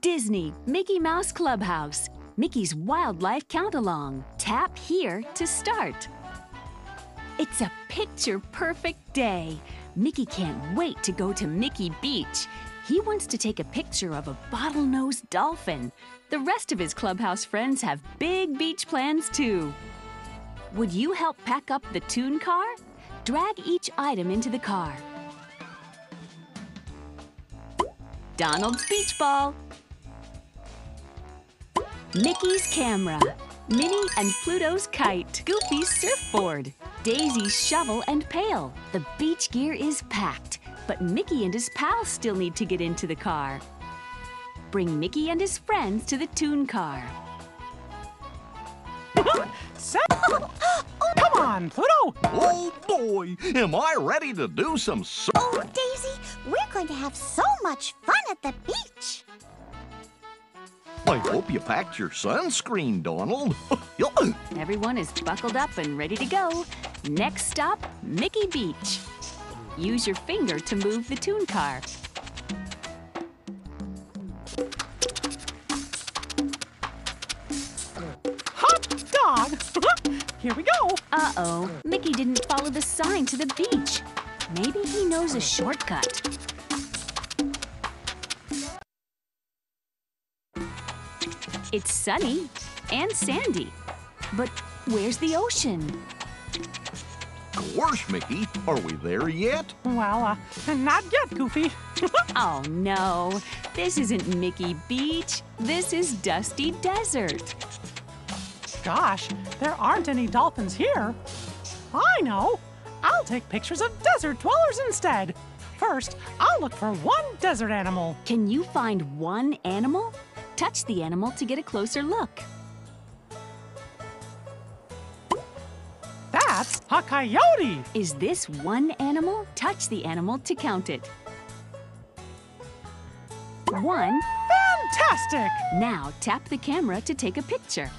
Disney Mickey Mouse Clubhouse. Mickey's Wildlife Count Along. Tap here to start. It's a picture perfect day. Mickey can't wait to go to Mickey Beach. He wants to take a picture of a bottlenose dolphin. The rest of his clubhouse friends have big beach plans too. Would you help pack up the Toon car? Drag each item into the car. Donald's beach ball. Mickey's camera. Minnie and Pluto's kite. Goofy's surfboard. Daisy's shovel and pail. The beach gear is packed, but Mickey and his pals still need to get into the car. Bring Mickey and his friends to the Toon car. Set. Come on, Pluto. Oh boy, am I ready to do some sur- Oh, Daisy, we're going to have so much fun at the beach. I hope you packed your sunscreen, Donald. Everyone is buckled up and ready to go. Next stop, Mickey Beach. Use your finger to move the Toon car. Hot dog. Here we go. Uh-oh, Mickey didn't follow the sign to the beach. Maybe he knows a shortcut. It's sunny and sandy. But where's the ocean? course, Mickey. Are we there yet? Well, uh, not yet, Goofy. Oh no, this isn't Mickey Beach. This is Dusty Desert. Gosh, there aren't any dolphins here. I know. I'll take pictures of desert dwellers instead. First, I'll look for one desert animal. Can you find one animal? Touch the animal to get a closer look. That's a coyote. Is this one animal? Touch the animal to count it. One. Fantastic. Now tap the camera to take a picture.